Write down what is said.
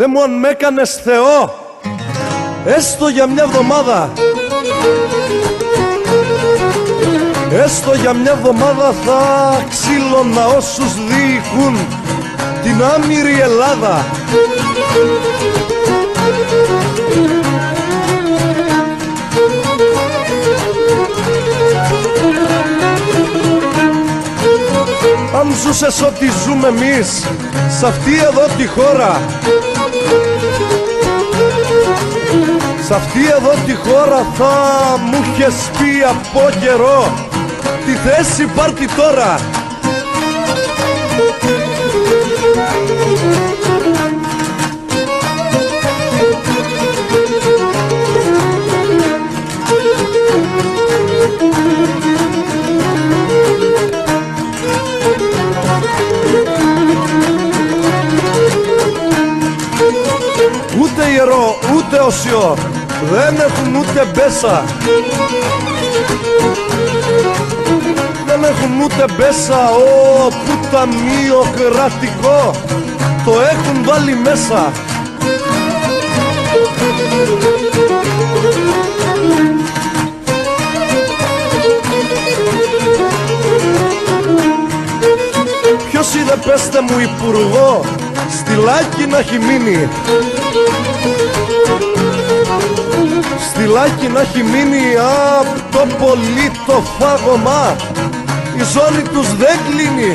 Θεέ μου αν με έκανες Θεό. Έστω για μια εβδομάδα. Έστω για μια εβδομάδα θα ξύλωνα όσους διοικούν την άμυρη Ελλάδα. Αν ζούσες ό,τι ζούμε εμείς Σ' αυτή εδώ τη χώρα Σ' αυτή εδώ τη χώρα θα μου είχες πει από καιρό. Τη θέση πάρτι τώρα ιερό, ούτε οσιό Δεν έχουν ούτε μπέσα. Δεν έχουν ούτε μπέσα Ω, που ταμείο κρατικό. Το έχουν βάλει μέσα. Ποιος είδε πέστε μου υπουργό Στυλάκι να έχει μείνει Στυλάκι να έχει μείνει απ' το πολύ το φάγωμα Η ζώνη τους δεν κλείνει